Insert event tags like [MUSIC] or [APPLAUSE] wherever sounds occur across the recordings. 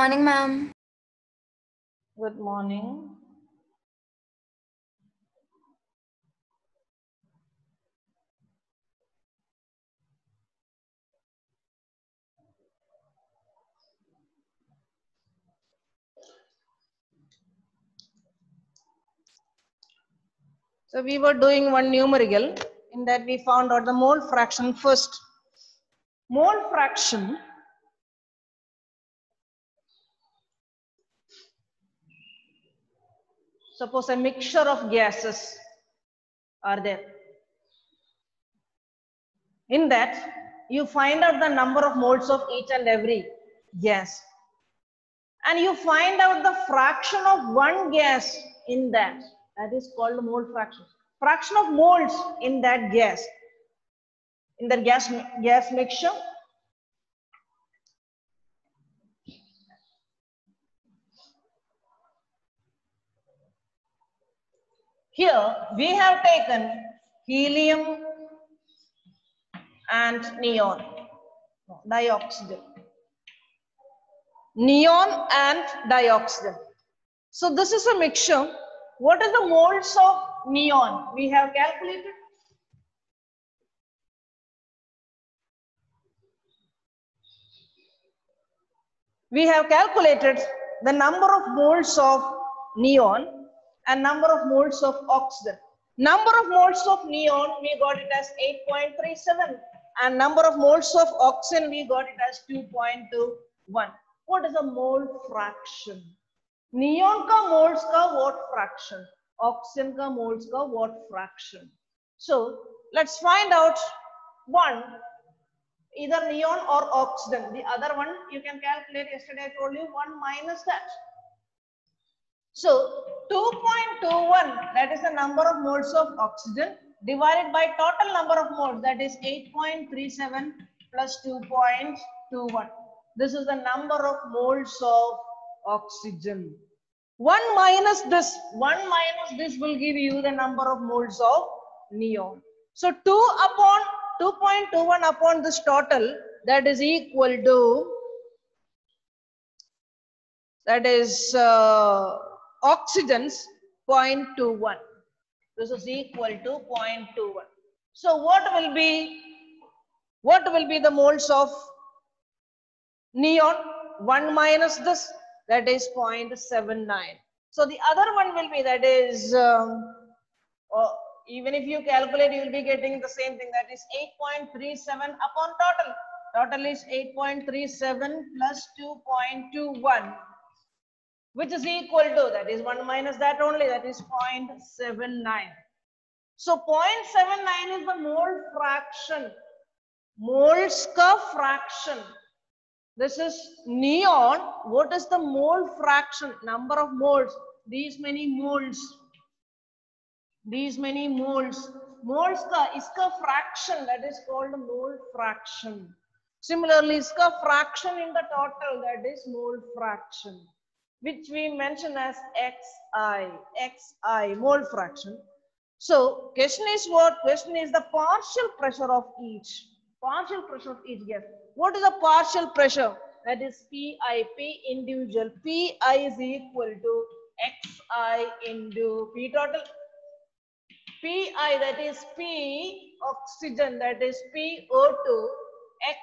Morning, ma'am. Good morning. So we were doing one numerical in that we found out the mole fraction first. Mole fraction suppose a mixture of gases are there. In that, you find out the number of moles of each and every gas. And you find out the fraction of one gas in that. That is called mole fraction. Fraction of moles in that gas. In the gas, gas mixture. Here we have taken helium and neon, dioxygen. Neon and dioxygen. So this is a mixture. What are the moles of neon? We have calculated. We have calculated the number of moles of neon and number of moles of oxygen. Number of moles of neon, we got it as 8.37 and number of moles of oxygen, we got it as 2.21. What is a mole fraction? Neon ka moles ka what fraction? Oxygen ka moles ka what fraction? So let's find out one, either neon or oxygen. The other one you can calculate yesterday I told you one minus that. So 2.21 that is the number of moles of oxygen divided by total number of moles that is 8.37 plus 2.21. This is the number of moles of oxygen. 1 minus this, 1 minus this will give you the number of moles of neon. So 2 upon 2.21 upon this total that is equal to that is uh, oxygens 0.21. This is equal to 0.21. So what will be, what will be the moles of neon? 1 minus this, that is 0.79. So the other one will be, that is, um, uh, even if you calculate, you will be getting the same thing, that is 8.37 upon total. Total is 8.37 plus 2.21 which is equal to that is 1 minus that only that is 0.79 so 0.79 is the mole fraction moles ka fraction. This is neon. What is the mole fraction? Number of moles. These many moles. These many moles. Moles ka iska fraction that is called mole fraction. Similarly iska fraction in the total that is mole fraction which we mention as xi, xi, mole fraction. So question is what? Question is the partial pressure of each, partial pressure of each gas. What is the partial pressure? That is Pi, P individual. Pi is equal to xi into P total. Pi that is P oxygen that is PO2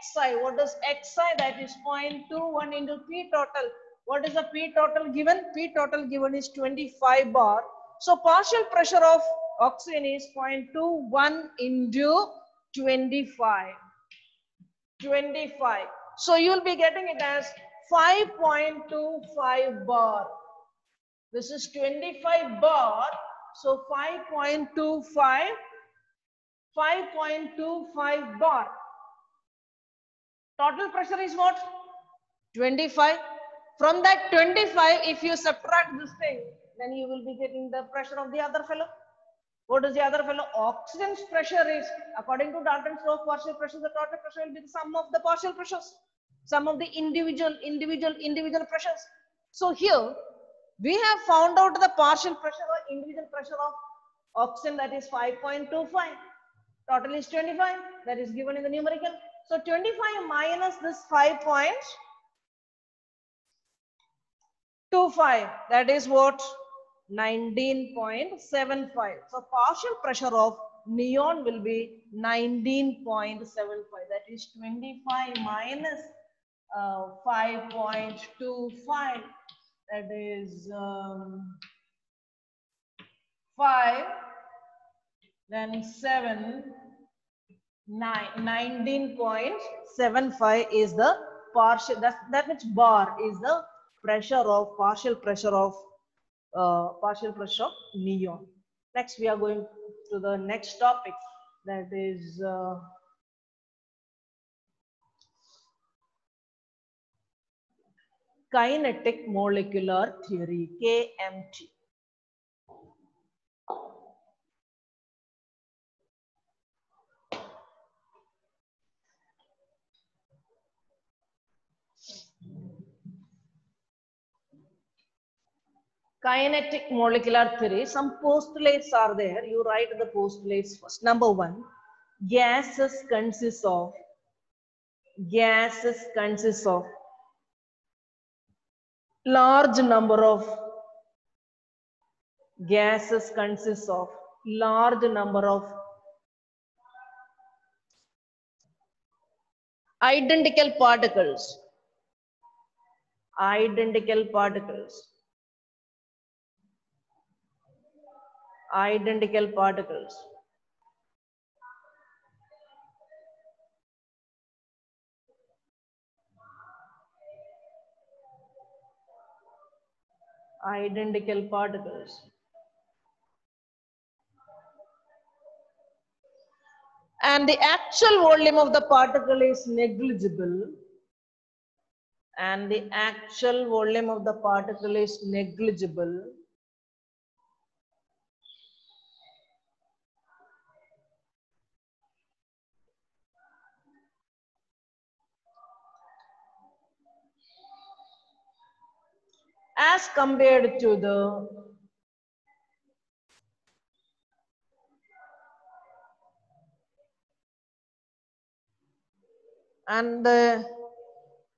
xi. What is xi? That is 0.21 into P total what is the P total given? P total given is 25 bar. So partial pressure of oxygen is 0.21 into 25. 25. So you will be getting it as 5.25 bar. This is 25 bar. So 5.25, 5.25 bar. Total pressure is what? 25. From that 25, if you subtract this thing, then you will be getting the pressure of the other fellow. What is the other fellow? Oxygen's pressure is, according to Dalton's law of partial pressure, the total pressure will be the sum of the partial pressures, sum of the individual, individual, individual pressures. So here, we have found out the partial pressure or individual pressure of oxygen that is 5.25. Total is 25, that is given in the numerical. So 25 minus this 5 points 25. That is what? 19.75. So partial pressure of neon will be 19.75. That is 25 minus uh, 5.25. That is um, 5, then 7, 9, 19.75 is the partial, that, that much bar is the pressure of, partial pressure of, uh, partial pressure of neon. Next, we are going to the next topic that is uh, kinetic molecular theory, KMT. Kinetic molecular theory, some postulates are there. You write the postulates first. Number one, gases consist of, gases consist of large number of gases consist of large number of identical particles identical particles identical particles. Identical particles. And the actual volume of the particle is negligible. And the actual volume of the particle is negligible as compared to the and the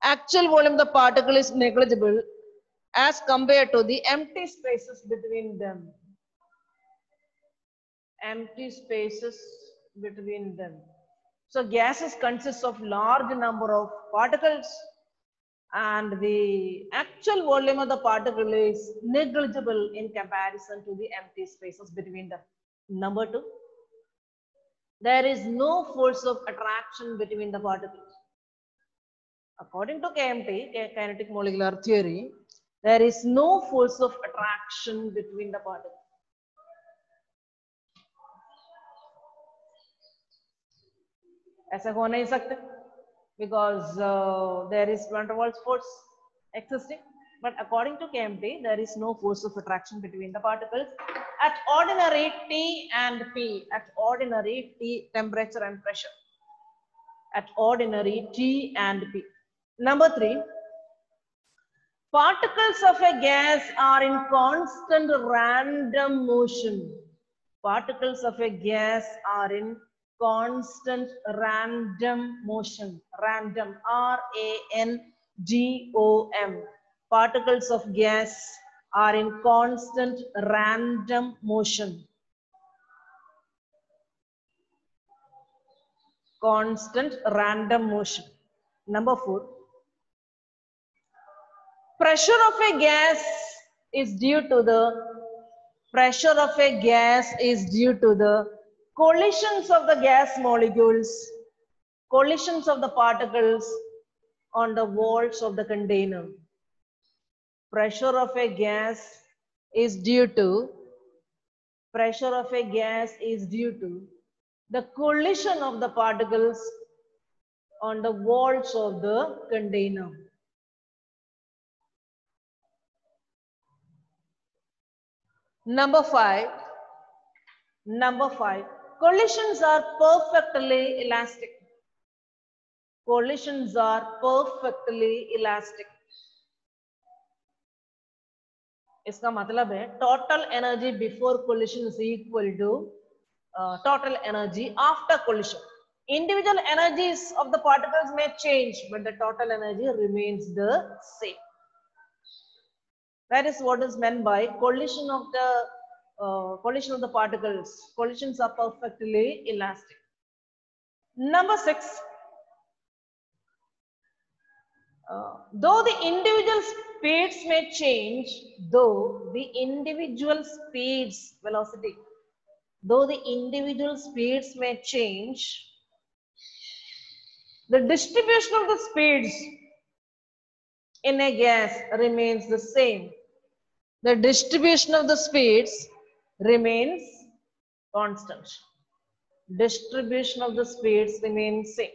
actual volume of the particle is negligible as compared to the empty spaces between them. Empty spaces between them. So gases consist of large number of particles and the actual volume of the particle is negligible in comparison to the empty spaces between them. Number two, there is no force of attraction between the particles. According to KMT, kinetic molecular theory, there is no force of attraction between the particles. ऐसा हो नहीं सकते because uh, there is van der Waals force existing. But according to KMT, there is no force of attraction between the particles at ordinary T and P, at ordinary T temperature and pressure, at ordinary T and P. Number three, particles of a gas are in constant random motion. Particles of a gas are in constant random motion. Random, R-A-N-D-O-M. Particles of gas are in constant random motion. Constant random motion. Number four. Pressure of a gas is due to the pressure of a gas is due to the collisions of the gas molecules, collisions of the particles on the walls of the container. Pressure of a gas is due to, pressure of a gas is due to the collision of the particles on the walls of the container. Number five, number five, collisions are perfectly elastic. Collisions are perfectly elastic. इसका मतलब है total energy before collision is equal to uh, total energy after collision. Individual energies of the particles may change, but the total energy remains the same. That is what is meant by collision of the uh, collision of the particles. Collisions are perfectly elastic. Number six. Uh, though the individual speeds may change, though the individual speeds, velocity, though the individual speeds may change, the distribution of the speeds in a gas remains the same. The distribution of the speeds remains constant. Distribution of the speeds remains same.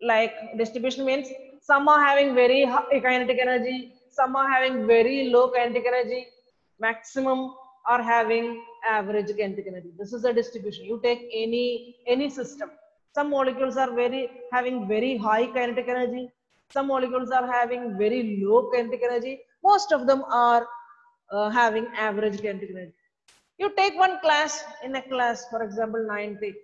Like distribution means some are having very high kinetic energy, some are having very low kinetic energy, maximum are having average kinetic energy. This is the distribution. You take any any system. Some molecules are very having very high kinetic energy. Some molecules are having very low kinetic energy. Most of them are uh, having average kinetic energy. You take one class in a class, for example, 9th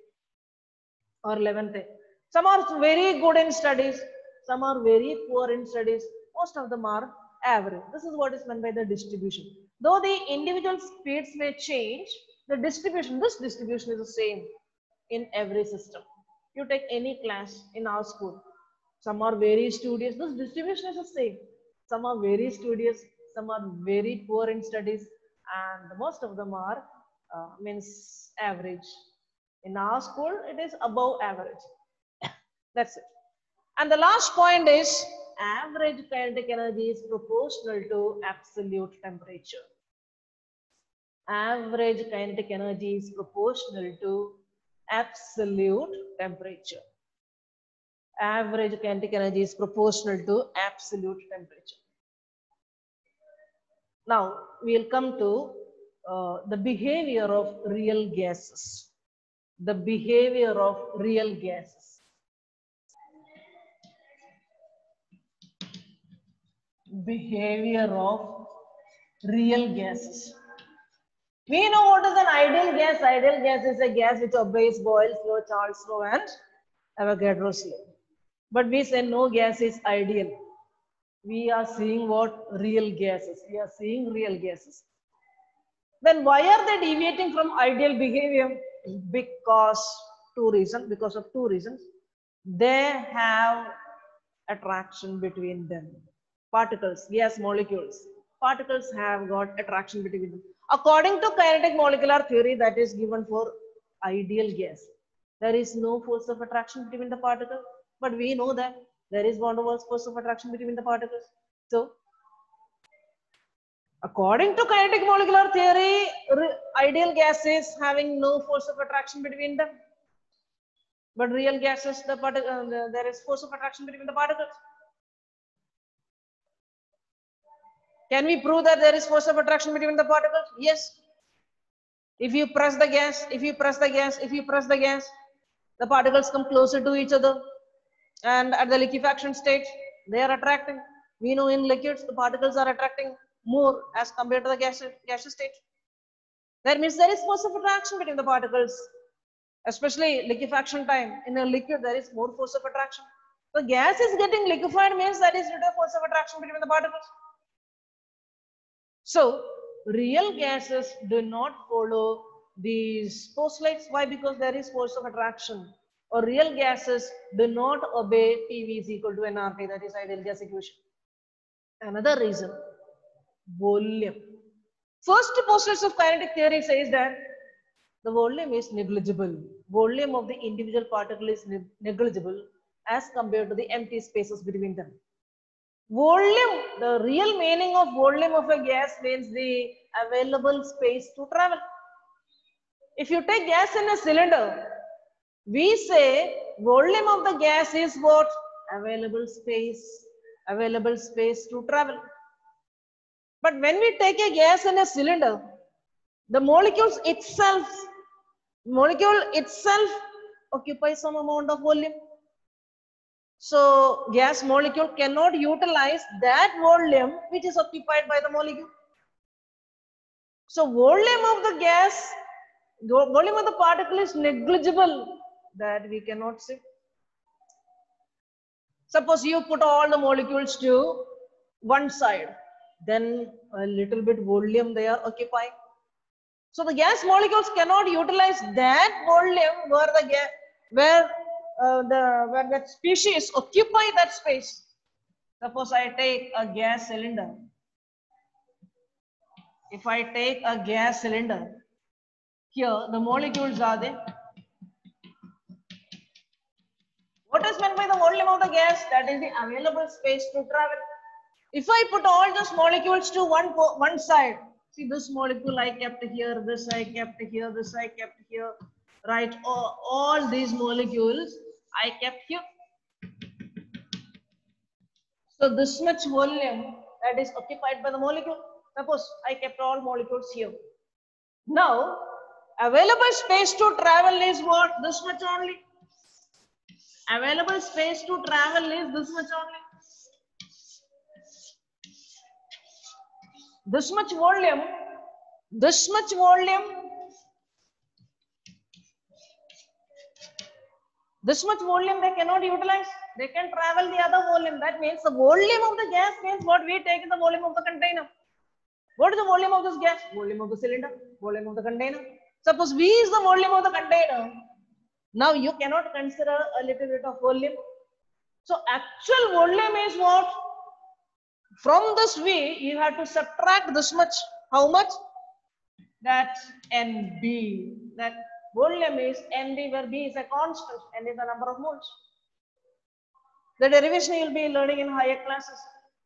or 11th. Some are very good in studies. Some are very poor in studies. Most of them are average. This is what is meant by the distribution. Though the individual speeds may change, the distribution, this distribution is the same in every system. You take any class in our school. Some are very studious. This distribution is the same. Some are very studious. Some are very poor in studies. And most of them are uh, means average. In our school, it is above average. [COUGHS] That's it. And the last point is average kinetic energy is proportional to absolute temperature. Average kinetic energy is proportional to absolute temperature. Average kinetic energy is proportional to absolute temperature. Now, we'll come to uh, the behavior of real gases. The behavior of real gases. Behavior of real gases. We know what is an ideal gas. Ideal gas is a gas which obeys Boyle's law, Charles' law, and Avogadro's law. But we say no gas is ideal. We are seeing what real gases. We are seeing real gases. Then why are they deviating from ideal behavior? Because two reasons. Because of two reasons. They have attraction between them. Particles, gas molecules. Particles have got attraction between them. According to kinetic molecular theory that is given for ideal gas, there is no force of attraction between the particles. But we know that there is van der Waals force of attraction between the particles. So, according to kinetic molecular theory, ideal gases having no force of attraction between them. But real gases, the, uh, the there is force of attraction between the particles. Can we prove that there is force of attraction between the particles? Yes. If you press the gas, if you press the gas, if you press the gas, the particles come closer to each other. And at the liquefaction stage, they are attracting. We know in liquids, the particles are attracting more as compared to the gas, gaseous state. That means there is force of attraction between the particles, especially liquefaction time. In a liquid, there is more force of attraction. The gas is getting liquefied means that is little force of attraction between the particles. So real gases do not follow these postulates. Why? Because there is force of attraction. Or real gases do not obey PV is equal to nRT, that is ideal gas equation. Another reason, volume. First postulates of kinetic theory says that the volume is negligible. Volume of the individual particle is ne negligible as compared to the empty spaces between them. Volume, the real meaning of volume of a gas means the available space to travel. If you take gas in a cylinder, we say volume of the gas is what? Available space, available space to travel. But when we take a gas in a cylinder, the molecules itself, molecule itself occupies some amount of volume. So gas molecule cannot utilize that volume which is occupied by the molecule. So volume of the gas, volume of the particle is negligible that we cannot see. Suppose you put all the molecules to one side. then a little bit volume they are occupying. So the gas molecules cannot utilize that volume where the gas, where uh, the where that species occupy that space. Suppose I take a gas cylinder. If I take a gas cylinder, here the molecules are there. What is meant by the volume of the gas? That is the available space to travel. If I put all those molecules to one one side, see this molecule I kept here, this I kept here, this I kept here, right? All, all these molecules I kept here. So this much volume that is occupied by the molecule. Suppose I kept all molecules here. Now, available space to travel is what? This much only. Available space to travel is this much only. This much volume, this much volume, this much volume they cannot utilize. They can travel the other volume. That means the volume of the gas means what we take in the volume of the container. What is the volume of this gas? Volume of the cylinder, volume of the container. Suppose V is the volume of the container. Now you cannot consider a little bit of volume. So actual volume is what? From this V, you have to subtract this much. How much? That's NB. That volume is NB where B is a constant and is the number of moles. The derivation you will be learning in higher classes.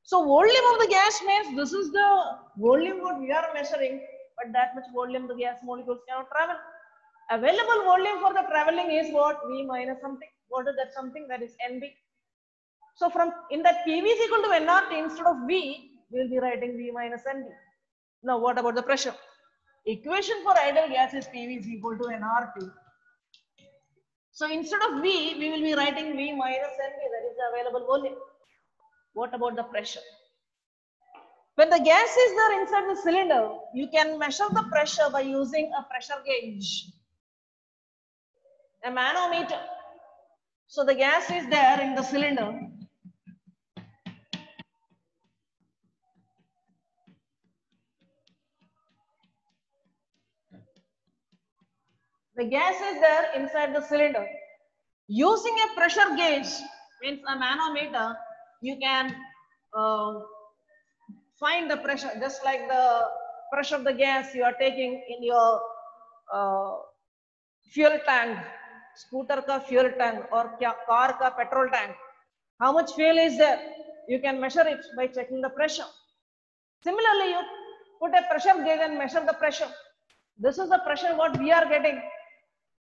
So volume of the gas means this is the volume what we are measuring, but that much volume the gas molecules cannot travel. Available volume for the traveling is what? V minus something. What is that something? That is NB. So from in that PV is equal to nRT instead of V, we will be writing V minus NB. Now what about the pressure? Equation for ideal gas is PV is equal to nRT. So instead of V, we will be writing V minus NB, that is the available volume. What about the pressure? When the gas is there inside the cylinder, you can measure the pressure by using a pressure gauge, a manometer. So the gas is there in the cylinder. The gas is there inside the cylinder. Using a pressure gauge means a manometer, you can uh, find the pressure just like the pressure of the gas you are taking in your uh, fuel tank, scooter ka fuel tank or car ka petrol tank. How much fuel is there? You can measure it by checking the pressure. Similarly, you put a pressure gauge and measure the pressure. This is the pressure what we are getting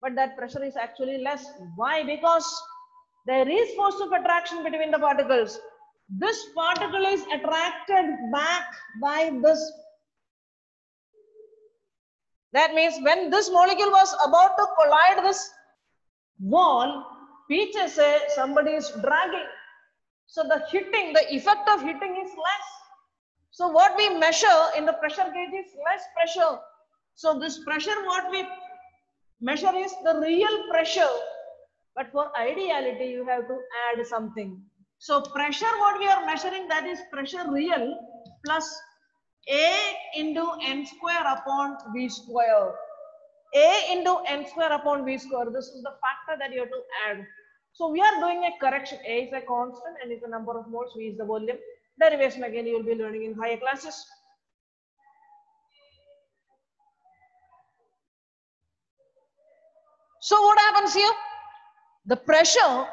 but that pressure is actually less. Why? Because there is force of attraction between the particles. This particle is attracted back by this. That means when this molecule was about to collide this wall, Peaches say somebody is dragging. So the hitting, the effect of hitting is less. So what we measure in the pressure gauge is less pressure. So this pressure what we measure is the real pressure but for ideality you have to add something so pressure what we are measuring that is pressure real plus a into n square upon v square a into n square upon v square. This is the factor that you have to add. So we are doing a correction. A is a constant and is the number of moles. V is the volume. Derivation again you will be learning in higher classes. So what happens here? The pressure,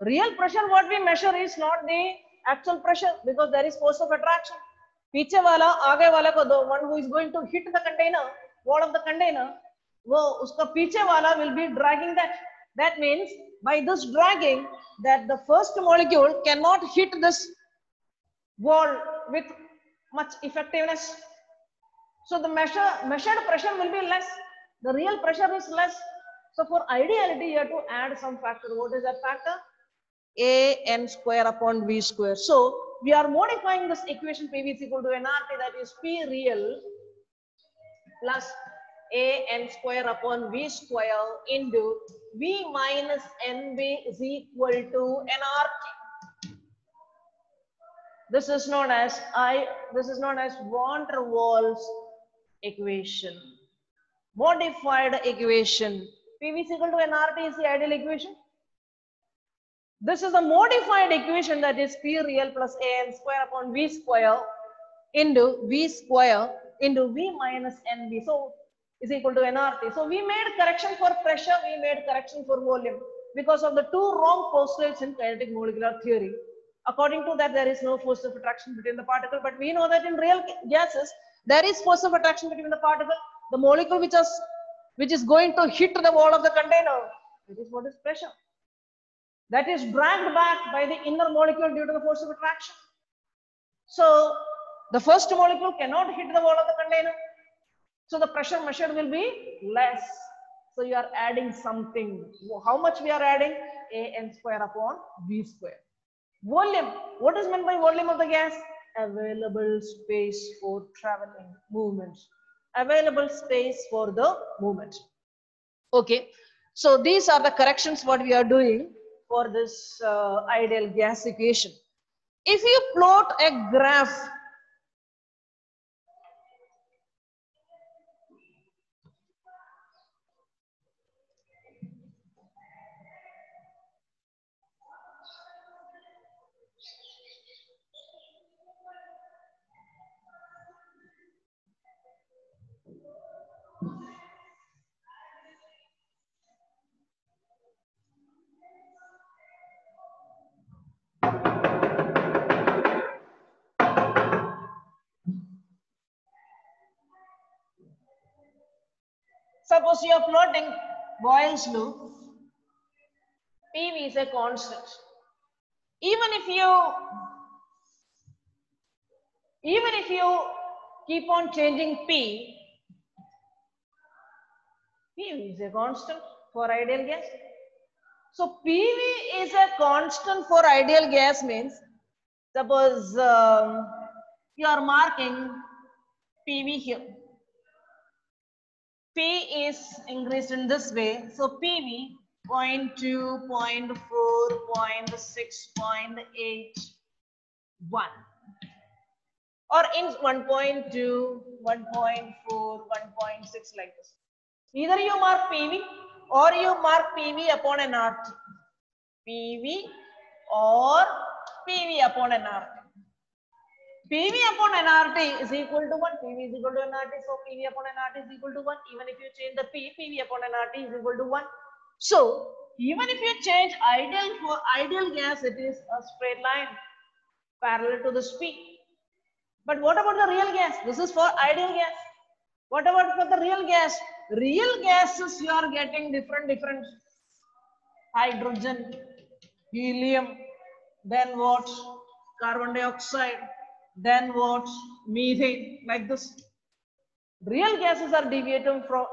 real pressure what we measure is not the actual pressure because there is force of attraction. Piche wala, aage wala ko, the one who is going to hit the container, wall of the container, वो उसका पीछे वाला will be dragging that that means by this dragging that the first molecule cannot hit this wall with much effectiveness so the measure measured pressure will be less the real pressure is less so for ideality, you have to add some factor. What is that factor? A n square upon v square. So we are modifying this equation PV is equal to nRT that is P real plus a n square upon v square into V minus NB is equal to nRT. This is known as I. This is known as van der Waals equation. Modified equation. PV is equal to nRT is the ideal equation. This is a modified equation that is P real plus AN square upon V square into V square into V minus NV. So is equal to nRT. So we made correction for pressure, we made correction for volume because of the two wrong postulates in kinetic molecular theory. According to that, there is no force of attraction between the particle, but we know that in real gases, there is force of attraction between the particle. The molecule which is, which is going to hit the wall of the container, that is what is pressure. That is dragged back by the inner molecule due to the force of attraction. So the first molecule cannot hit the wall of the container. So the pressure measured will be less. So you are adding something. How much we are adding? A n square upon V square. Volume. What is meant by volume of the gas? Available space for traveling movement. Available space for the movement. Okay. So these are the corrections what we are doing for this uh, ideal gas equation. If you plot a graph Suppose you are plotting Boyle's law, PV is a constant. Even if you, even if you keep on changing P, PV is a constant for ideal gas. So PV is a constant for ideal gas means, suppose um, you are marking PV here. P is increased in this way. So PV 0 0.2, 0 0.4, 0.6, 0.8, 1. Or in 1.2, 1.4, 1.6 like this. Either you mark PV or you mark PV upon an RT. PV or PV upon an RT. PV upon nRT is equal to 1. PV is equal to nRT. So PV upon nRT is equal to 1. Even if you change the P, PV upon nRT is equal to 1. So even if you change ideal for ideal gas, it is a straight line parallel to the P. But what about the real gas? This is for ideal gas. What about for the real gas? Real gases you are getting different, different hydrogen, helium, then what? Carbon dioxide, then what? Methane like this. Real gases are deviating from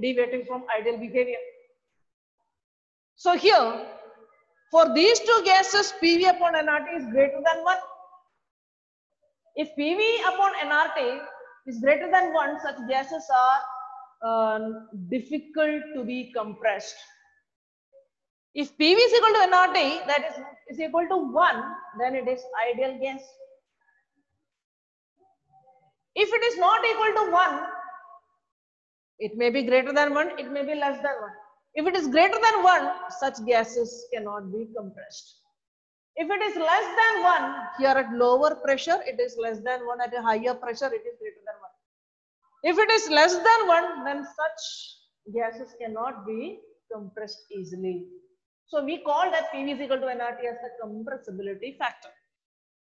deviating from ideal behavior. So here for these two gases pv upon nrt is greater than 1 if pv upon nrt is greater than 1 such gases are uh, difficult to be compressed. If pv is equal to nrt that is is equal to 1 then it is ideal gas if it is not equal to 1, it may be greater than 1, it may be less than 1. If it is greater than 1, such gases cannot be compressed. If it is less than 1, here at lower pressure, it is less than 1. At a higher pressure, it is greater than 1. If it is less than 1, then such gases cannot be compressed easily. So we call that PV is equal to nRT as the compressibility factor.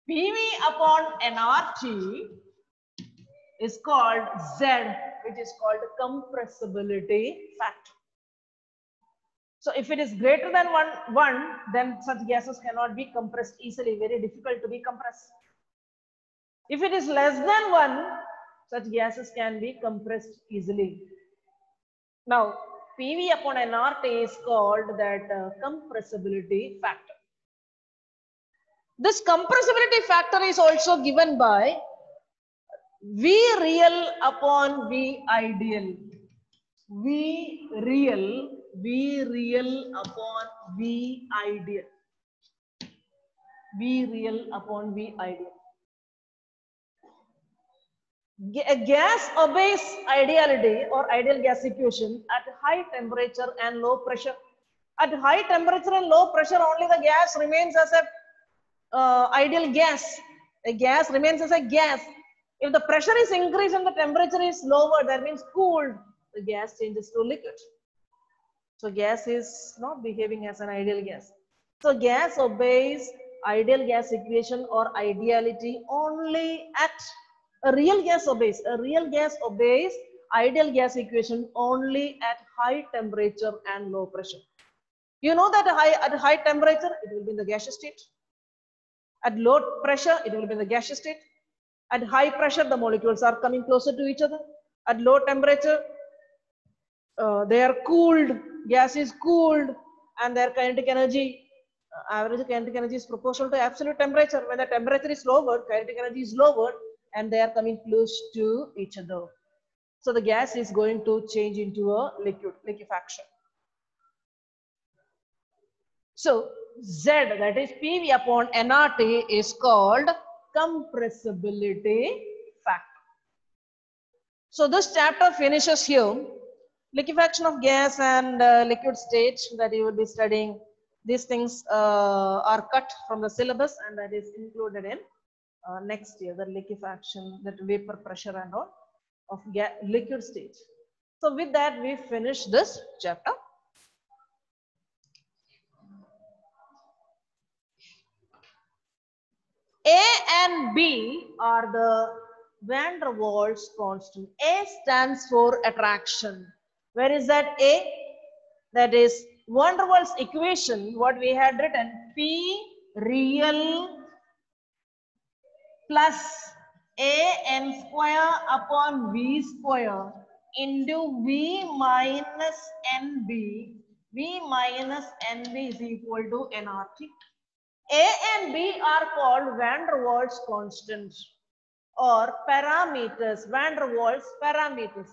PV upon nRT is called Z, which is called compressibility factor. So if it is greater than one, one, then such gases cannot be compressed easily, very difficult to be compressed. If it is less than one, such gases can be compressed easily. Now, PV upon nRT is called that uh, compressibility factor. This compressibility factor is also given by V real upon V ideal. V real, V real upon V ideal. V real upon V ideal. A gas obeys ideality or ideal gas equation at high temperature and low pressure. At high temperature and low pressure, only the gas remains as a uh, ideal gas. A gas remains as a gas. If the pressure is increased and the temperature is lower, that means cooled, the gas changes to liquid. So gas is not behaving as an ideal gas. So gas obeys ideal gas equation or ideality only at a real gas obeys. A real gas obeys ideal gas equation only at high temperature and low pressure. You know that high, at high temperature, it will be in the gaseous state. At low pressure, it will be in the gaseous state. At high pressure, the molecules are coming closer to each other. At low temperature, uh, they are cooled, gas is cooled, and their kinetic energy, uh, average kinetic energy is proportional to absolute temperature. When the temperature is lowered, kinetic energy is lowered, and they are coming close to each other. So the gas is going to change into a liquid, liquefaction. So Z, that is PV upon nRT, is called compressibility factor. So this chapter finishes here. Liquefaction of gas and uh, liquid state that you will be studying. These things uh, are cut from the syllabus and that is included in uh, next year, the liquefaction, that vapor pressure and all of liquid state. So with that, we finish this chapter. A and B are the van der Waals constant. A stands for attraction. Where is that A? That is van der Waals equation, what we had written, P real plus A n square upon V square into V minus NB. V minus NB is equal to nRT. A and B are called van der Waals constants or parameters, van der Waals parameters.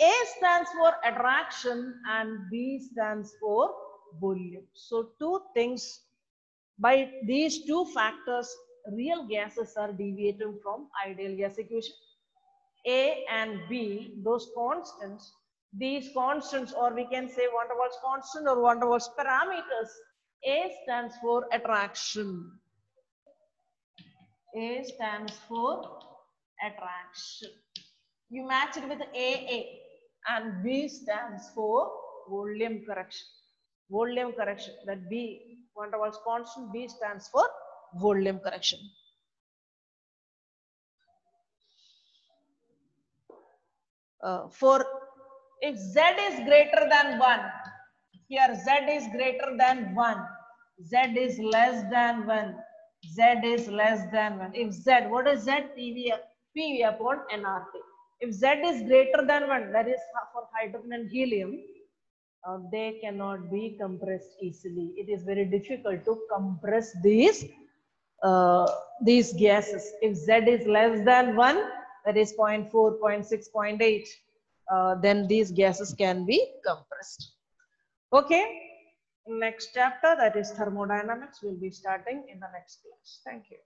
A stands for attraction and B stands for volume. So two things, by these two factors, real gases are deviating from ideal gas equation. A and B, those constants, these constants or we can say van der Waals constant or van der Waals parameters a stands for attraction. A stands for attraction. You match it with AA and B stands for volume correction. Volume correction. That B, van der constant, B stands for volume correction. Uh, for if Z is greater than 1, here Z is greater than 1. Z is less than 1. Z is less than 1. If Z, what is Z? PV, PV upon nRT. If Z is greater than 1, that is for hydrogen and helium, uh, they cannot be compressed easily. It is very difficult to compress these, uh, these gases. If Z is less than 1, that is 0 0.4, 0 0.6, 0.8, uh, then these gases can be compressed. Okay, next chapter that is thermodynamics will be starting in the next class. Thank you.